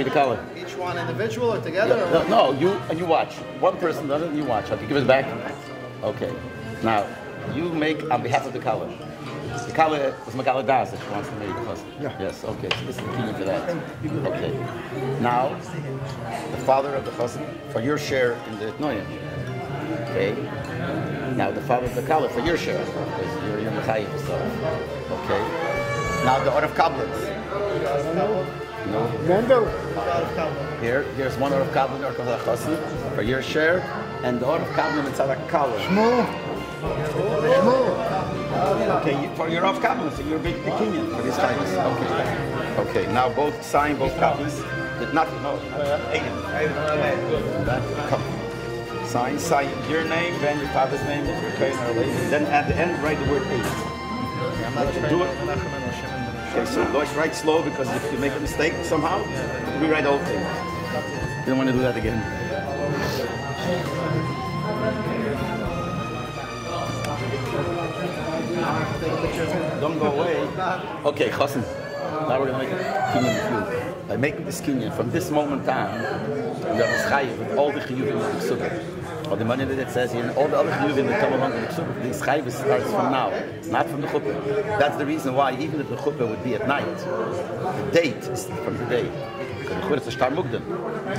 marry the Kala. Each one individual or together? or No, no, you and you watch. One person does it, and you watch. Okay, give it back. Okay. Now, you make on behalf of the Kala. The Kala is Magala Das that she wants to the husband. Yeah. Yes. Okay. So this is the key for that. Okay. Now, the father of the husband for your share in the noyim. Okay. Now the father of the Kala for your share because you're your mechayiv yourself. Okay. Now the order of kablins. No. Mendel. Out of Kabbalah. Here, here's one order of kablin or kazach chassid for your share, and the of kablin inside a Kala. Shmuel. Shmuel. Okay, you, for your off kablin, so you're a big opinion for this kind Okay. Okay. Now both sign both kablins. Did not no. Come. Sign, sign your name, then your father's name, your cousin or lady. Then at the end write the word eight. Do it. Okay, so write slow because if you make a mistake somehow, we write the whole thing. You don't want to do that again. Don't go away. Okay, Chassan. Now we're to make a kinyan with you. By making this kinyan, from this moment on, we are chayiv with all the chiyuvim of the Or the money that it says here, and all the other chiyuvim that come along with the ksubah, this chayiv starts from now, not from the chuppah. That's the reason why, even if the chuppah would be at night, the date is from today. Because the chuppah is a star mugdam.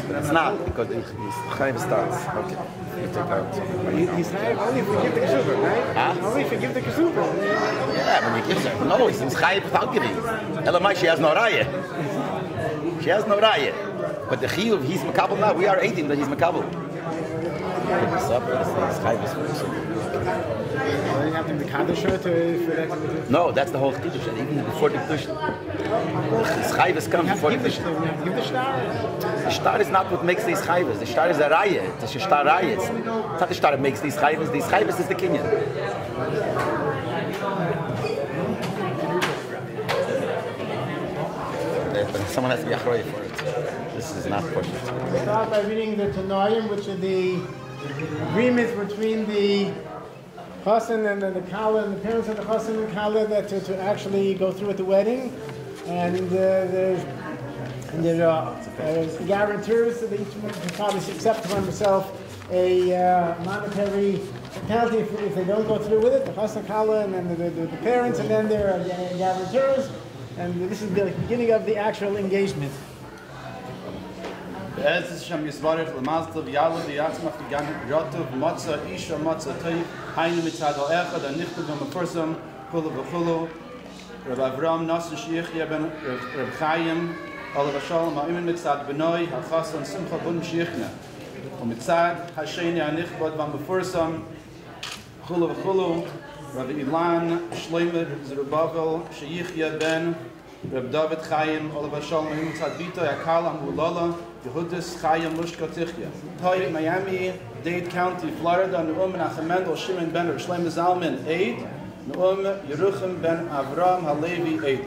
But it's not, because the chayiv starts. Okay, you take out. He's not only forgive the Kesubah, right? Huh? Only forgive the Kesubah. Yeah, when you give her. No, he's chayiv without giving. Elamai, she has no raya. She has no raya. But the chiyuv, he's makabel now. We are 18 that he's makabel. Well, you have to be Kaddish to for that. No, that's the whole kiddush. Even before the kiddush, the chayvus come You before the give the kiddush. you have the star. The star is not what makes these chayvus. The star is a raya. It's a star raya. It's not the star that makes these chayvus. These chayvus is the kinyan. But someone has to be achrayah for it. This is not for We start by reading the Tanoim, which are the agreements between the Chassan and the, the Kala and the parents of the Chassan and Kala that to, to actually go through with the wedding. And uh, there's and there's guarantors that each one can probably accept for himself a uh, monetary penalty if, if they don't go through with it. The Chassan Kala and then the, the, the parents, and then there are gu- guarantors. And this is the beginning of the actual engagement. Es ist schon mir zwar Master wie alle die jetzt macht die ganze Rotte Matze ich schon Matze Tei eine mit da er dann nicht nur eine Person voll der voll Avram Abraham nass ich ich bin der Khaim alle was schon immer mit da neu hat fast uns im Grund schichtne und mit sein hat schön ja nicht wird man bevor so voll der voll der Elan schlimmer der Babel ich David Chaim, alle was schon mal mit da Dieter Karl und Yehudis Mushka Tichya. Miami, Dade County, Florida, Shimon ben Zalman 8, Nuum Yeruchim ben Avram Halevi 8.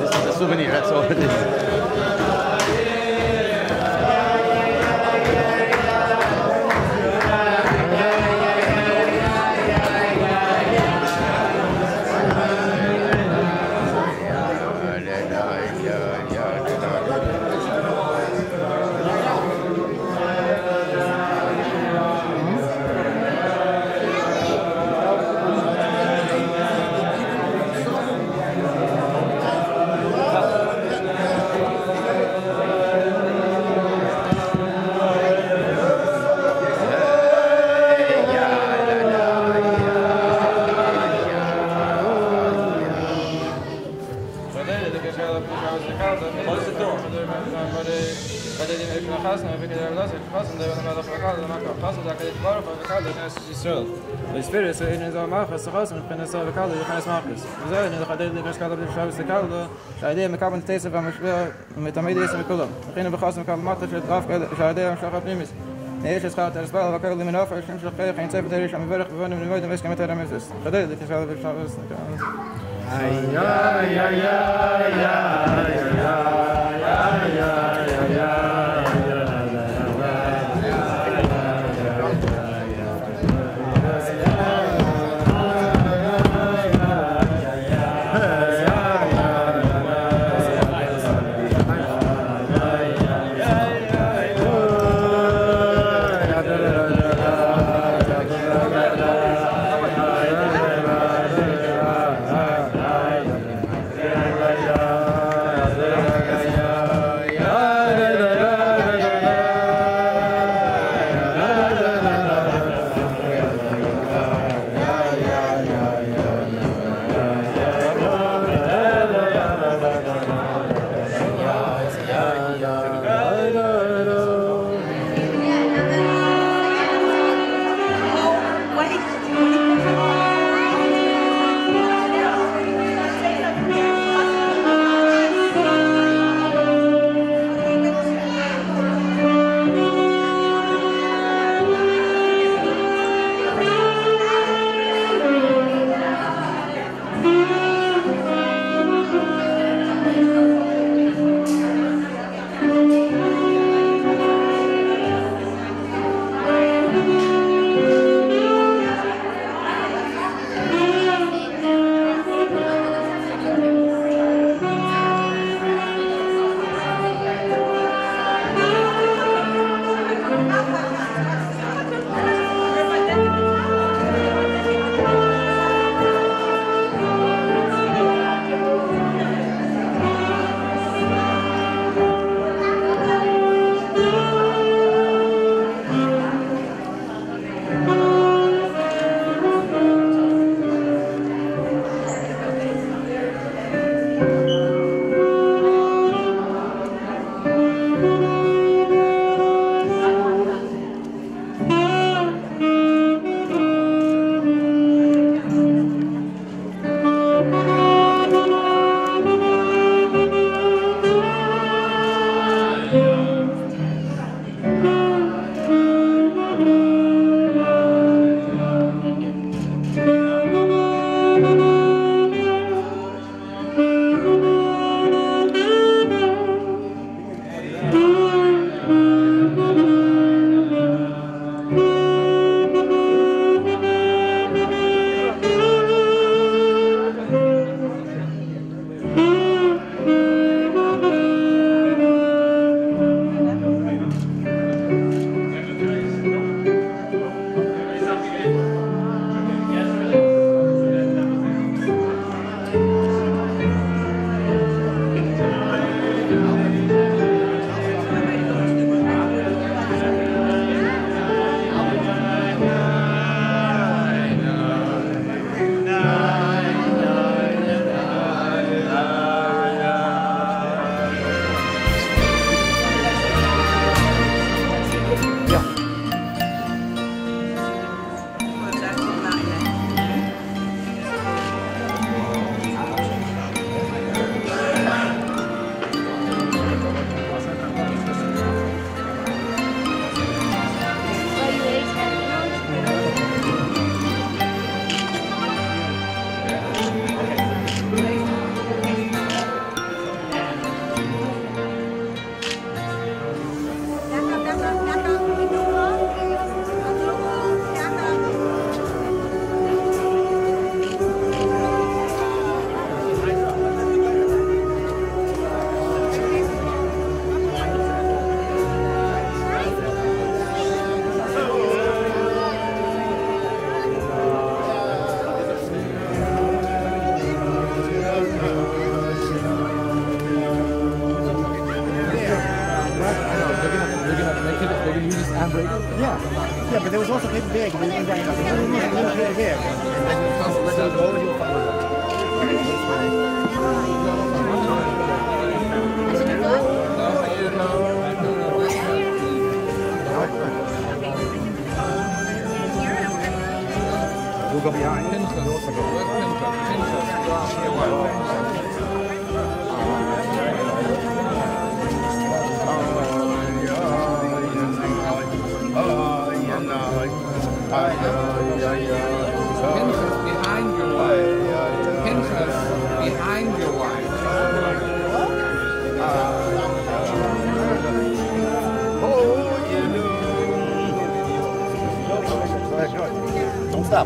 This is a souvenir, that's all it is. Wir so in so mach so raus mit bin so Karl, ich kann es machen. Wir sollen in der Karte der Karte der Karte, da Idee mit Karten Tese beim Spiel mit damit ist mit Karten. ich bin beraus mit Karten Matte für drauf ich habe der schon hat nimmt. Nee, ich schaut das Ball, aber wir noch ich schon gleich ein Zeit der ich am Berg von dem Leute weiß mit der Mess. Da ist der Schwarze. Ai ja ja ja. Ai ja ja ja ja. Ja ja ja ja.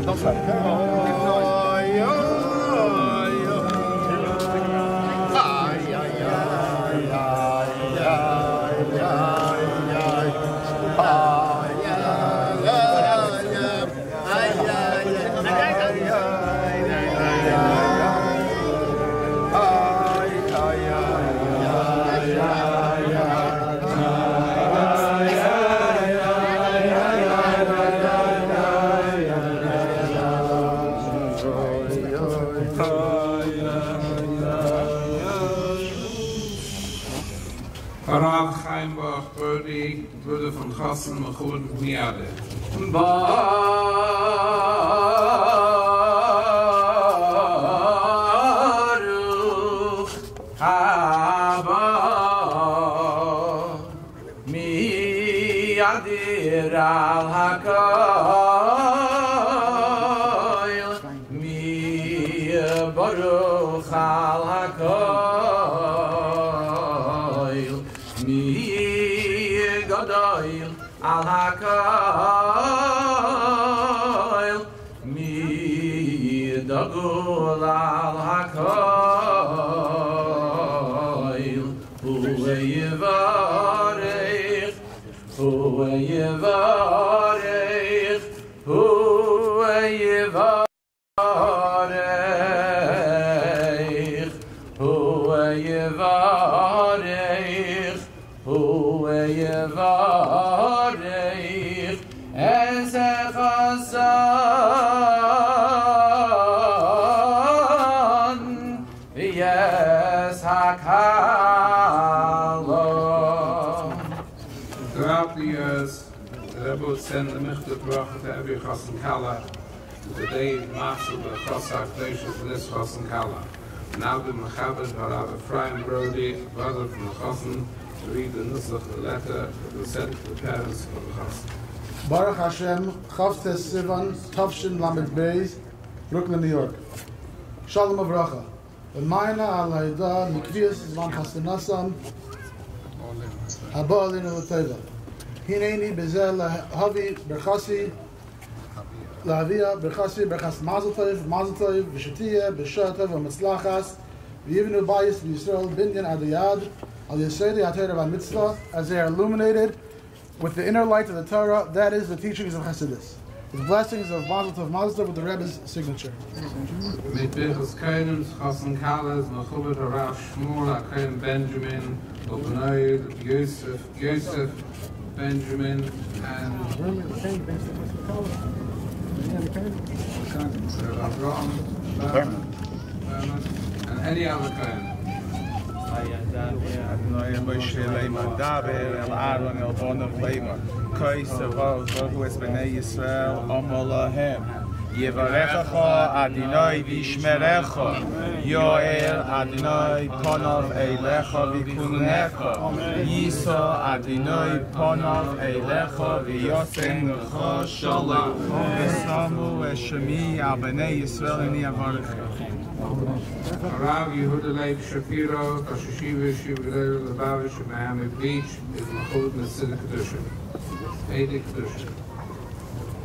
Kartoffeln. Adir al chasan yes hakalo Throughout the years, the Rebbe would send the Michta Bracha to every Chassan Kala. The day Master the Chassak Desha for this Chassan Kala. Now the Mechaber Harav Ephraim Brody, brother from the Chassan, to read the Nusach, the letter that was sent to the parents of the Chassan. Baruch Hashem, Chavtes Sivan, Tavshin Lamed Beis, Brooklyn, New York. Shalom Avracha. B'mayna al-Haida, Mikvias, Zman Hasanasam, Haba Alina L'Teva. Hineini b'zeh lahavi berchasi. lahavia b'chasi, b'chas mazel toiv, mazel toiv, v'shetiyeh, b'shah toiv, v'mitzlachas, v'yivnu bayis v'yisrael binyan adiyad, al-Yisraeli atayra v'mitzvah, as they are illuminated, with the inner light of the Torah, that is the teachings of Chassidus. The blessings of Mazel Tov, Mazel Tov with the Rebbe's signature. Mit Birchus Koenim, Chassan Kalas, Mechubet Harav Shmuel, HaKohen Benjamin, Obnoid, Yosef, Yosef, Benjamin, and Berman, and any other Kohen. Yisrael Omo יברכך אדינוי וישמרך. יואל אדינוי פונוב אילך ויקונך ייסו אדינוי פונוב אילך ויוסן לך שלום ושמו אשמי אבני ישראל אני אברך. הרב יהודה לייב שפירו כשישי וישיב גדל לבבי שמהם מפליץ את מחות נסיד קדושה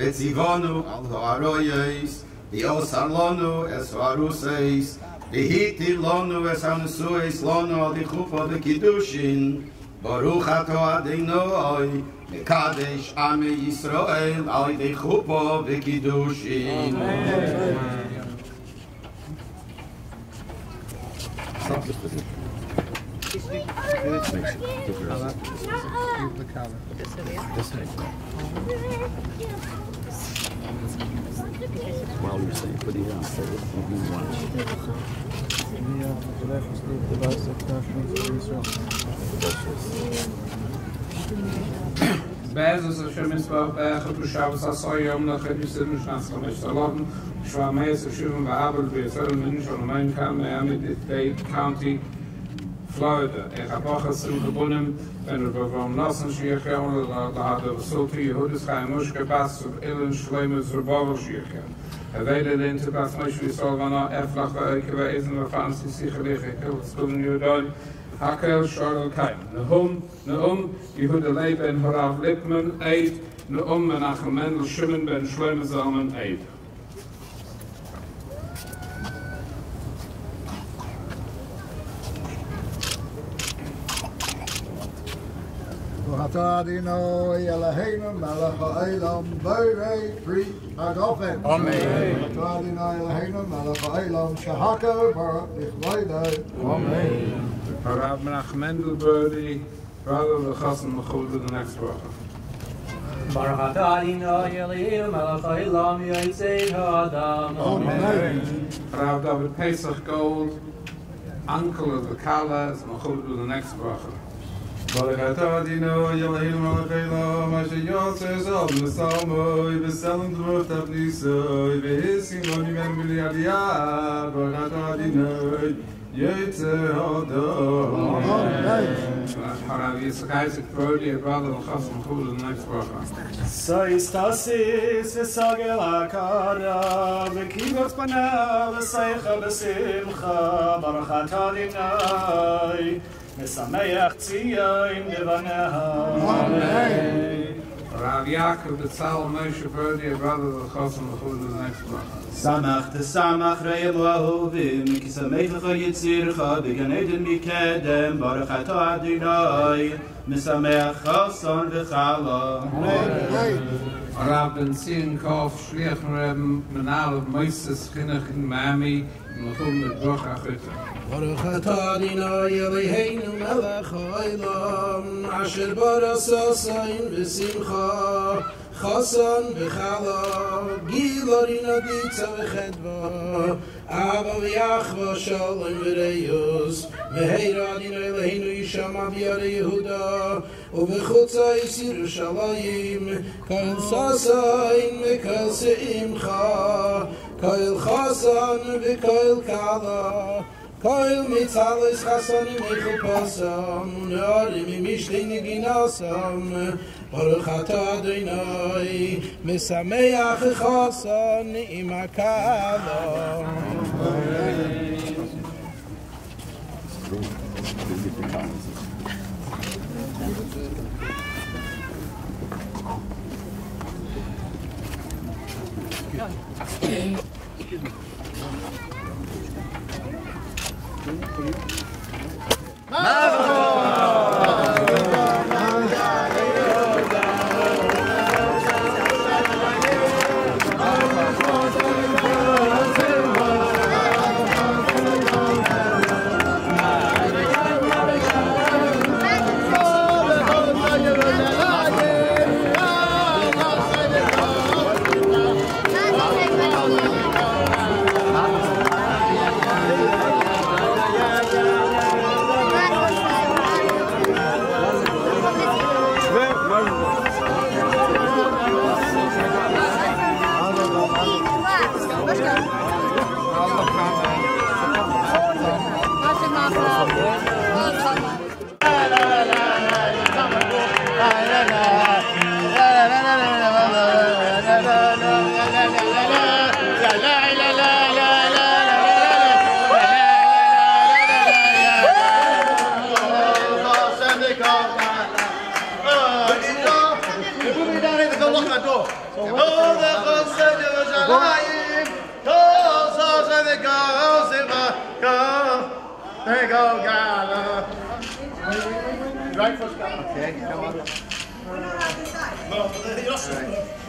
וצבענו על תוארו יש, ויוסר לנו אס הרוס יש, והיטי לנו אס הנסויס לנו על דחופו דקידושין, ברוך אתה אדינוי, מקדש עמי ישראל, על דחופו דקידושין. אמן. information. Kala. Give the Kala. This way. While you say, put it on, say it, you want. Меня фотографии сдавался к нашему сервису. بعض از شما سبب بخط و شب سسای هم نخیلی سرمش نسخم اشتالاتم شما میسر شیرم و عبر بیسر منیش و نمین کم نیامید دیت کانتی Florida. Er ich habe auch dazu gebunden, wenn er wir von Nassen schiechen, da hat er so viel Jehudes kein Musch gepasst, zu Ilen Schleimes Rebobel schiechen. Er weide er den Tepas Musch, wie soll man auch erflach, weil ich über Eisen war von sich sicher, ich will es tun, nur dann, Hakel, Schorl, Keim. Ne hum, ne hum, Jehude Leib, ben Horav Lippmann, eid, ne hum, ben Schimmen, ben Schleimes Armen, eid. V'hatadino Eloheinu melech ha'elam borei pri ha'gofen. Amen. V'hatadino Eloheinu melech ha'elam shahaka baruch nichleidai. Amen. Rav Menachem Mendel Brody, Brother of the Chassan Mechud of the next bracha. Baruch Adonai Elohim melech ha'olam yotzei. Amen. Rav David Pesach Gold, uncle of the Kala, is Mechud of the next bracha. Baratadino yelahil malakhayla ma shiyot zeh zol samoy ve selam dvor tavnisa ve lo nimen miliadia baratadino yitze hado kara ve pana ve seicha ve simcha baruch מסמח ציון לבניה. Rav Yaakov the Tzal Moshe Brody and Brother the Chosom the Chud of the next month. Samach te samach rei mo ahuvim ki samech lecha yitzir cha began eden mi kedem baruch ato adinoi misameach chosom vichala Rav Ben Tzin Kof shliach Reb, menal of Moises chinach in Miami נחום לבדוח החטא. ברוך אתה אדיני אליהינו מלך העולם, אשר ברס עשיין בשמחה, חסן וחלה, גילרי נדיצה וחדווה, אבא ויחווה שלום וריוס, והירה אדיני אליהינו ישמע בירי יהודה, ובחוצה יסיר שליים, כאן סעשיין וכסעימך, שמחה כל חסן וכל קלה Koil mit alles hasan im ich pasam nar mi mishling ginasam baruch ata adonai mesameach chasan im akala Bravo!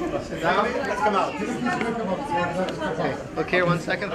Let's come out. Okay, look here one second.